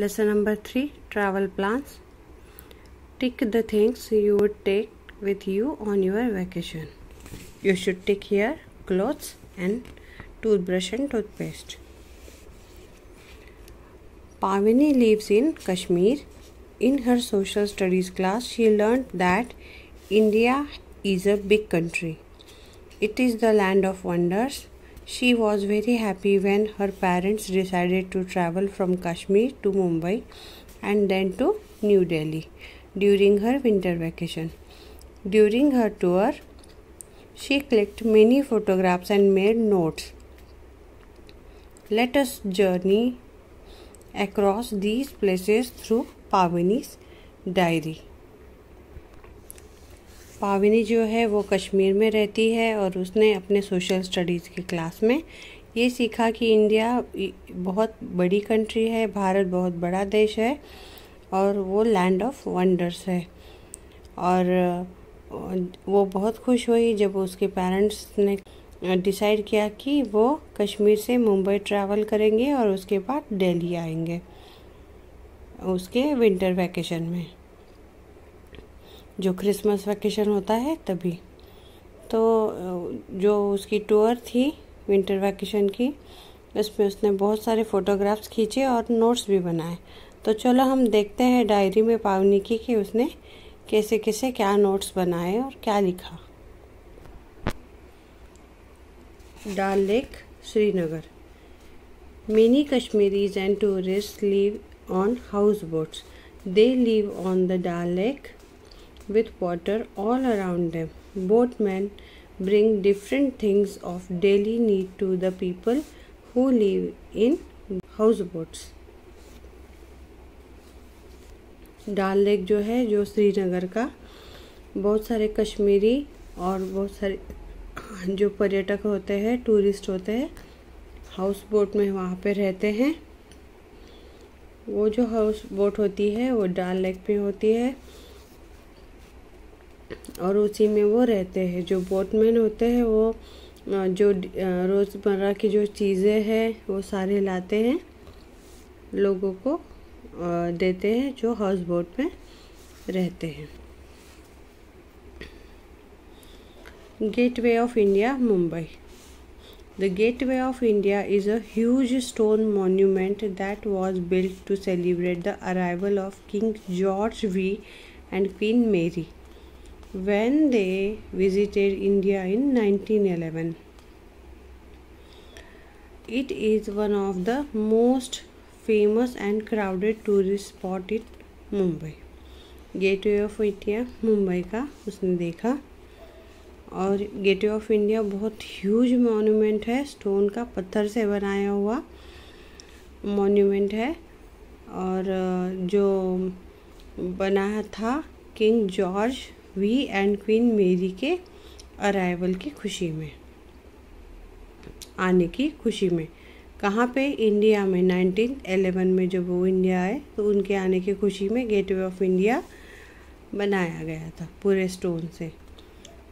Lesson number 3 Travel Plans. Tick the things you would take with you on your vacation. You should take here clothes and toothbrush and toothpaste. Pavini lives in Kashmir. In her social studies class, she learned that India is a big country. It is the land of wonders she was very happy when her parents decided to travel from Kashmir to Mumbai and then to New Delhi during her winter vacation. During her tour, she clicked many photographs and made notes. Let us journey across these places through Pavini's diary. Pavini जो है वो कश्मीर में रहती है और उसने अपने social studies की क्लास में ये सीखा कि इंडिया बहुत बड़ी कंट्री है, भारत बहुत बड़ा देश है और वो लैंड ऑफ़ वंडर्स है। और वो बहुत खुश हुई जब उसके पेरेंट्स ने डिसाइड किया कि वो कश्मीर से मुंबई ट्रैवल करेंगे और उसके बाद दिल्ली आएँगे, उसके विंटर वैकेशन में। जो क्रिसमस वैकेशन होता है तभी। तो जो उसकी टूर थी विंटर वैकेशन की, उसमें उसने बहुत सारे फ़ोटोग्राफ्स खींचे और नोट्स भी बनाए। तो चलो हम देखते हैं डायरी में पावनी की कि उसने कैसे कैसे क्या नोट्स बनाए और क्या लिखा। Dal lake Srinagar many Kashmiris and tourist live on houseboats they live on the Dal lake with water all around them. Boatmen bring different things of daily need to the people who live in houseboats. Dal lake जो है जो श्रीनगर का बहुत सारे कश्मीरी और बहुत सारे जो पर्यटक होते हैं टूरिस्ट होते हैं हाउस बोट में वहाँ पे रहते हैं वो जो हाउस बोट होती है वो डाल लेक पे होती है और उसी में वो रहते हैं। जो बोटमैन होते हैं, वो जो रोज़मर्रा की जो चीज़ें हैं, वो सारे लाते हैं, लोगों को देते हैं, जो हाउस बोट में रहते हैं। Gateway of India, Mumbai. The gateway of India is a stone monument that was built to celebrate the arrival of King George V and Queen Mary. When they visited India in 1911. It is one of the most famous and crowded tourist spot in Mumbai gateway of India Mumbai का, उसने देखा। और gateway of India बहुत huge monument है। Stone का पत्थर से बनाया हुआ मॉन्यूमेंट है। और, जो बना था King George V and Queen Mary के अराइवल की खुशी में, आने की खुशी में। कहाँ पे? इंडिया में। 1911 में जब वो इंडिया आए तो उनके आने की खुशी में गेटवे ऑफ़ इंडिया बनाया गया था, पूरे स्टोन से।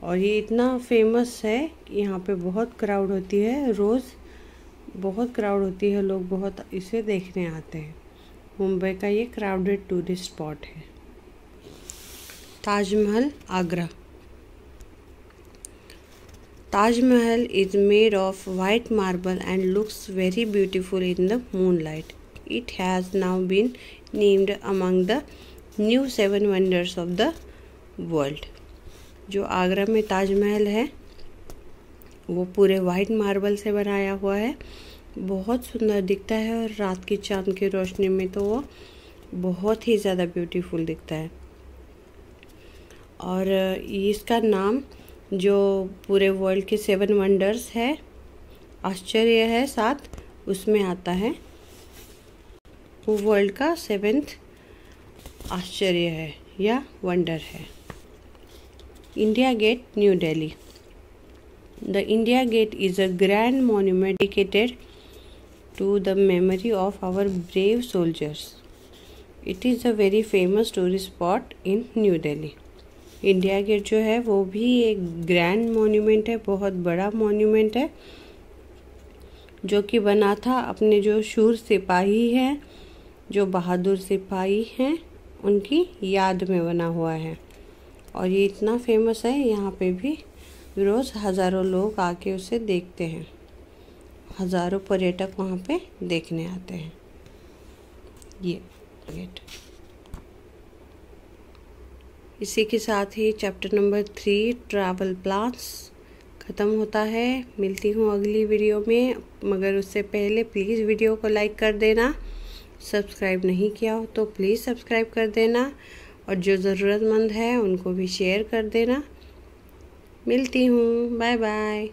और ये इतना फ़ेमस है कि यहाँ पे बहुत क्राउड होती है, रोज़ बहुत क्राउड होती है, लोग बहुत इसे देखने आते हैं। मुंबई का ये क्राउडेड टूरिस्ट स्पॉट है। Taj Mahal Agra. Taj Mahal is made of white marble and looks very beautiful in the moonlight it has now been named among the new seven wonders of the world जो आगरा में ताजमहल है, वो पूरे white marble से बनाया हुआ है। बहुत सुंदर दिखता है और रात की चाँद की रोशनी में तो वो बहुत ही ज़्यादा ब्यूटीफुल दिखता है। और इसका नाम जो पूरे वर्ल्ड के सेवन वंडर्स है, आश्चर्य है साथ, उसमें आता है। वो वर्ल्ड का सेवेंथ आश्चर्य है या वंडर है। India gate New Delhi the India gate is a grand monument dedicated to the memory of our brave soldiers it is a very famous tourist spot in New Delhi India gate जो है, वो भी एक grand monument है, बहुत बड़ा monument है, जो कि बना था अपने जो शूर सिपाही हैं, जो बहादुर सिपाही हैं, उनकी याद में बना हुआ है। और ये इतना फ़ेमस है, यहाँ पे भी रोज़ हज़ारों लोग आके उसे देखते हैं। हज़ारों पर्यटक वहाँ पे देखने आते हैं। ये गेट इसी के साथ ही chapter number three travel plans ख़त्म होता है। मिलती हूँ अगली वीडियो में, मगर उससे पहले प्लीज़ वीडियो को लाइक कर देना। सब्सक्राइब नहीं किया हो तो प्लीज़ सब्सक्राइब कर देना। और जो ज़रूरतमंद है, उनको भी शेयर कर देना। मिलती हूँ। Bye bye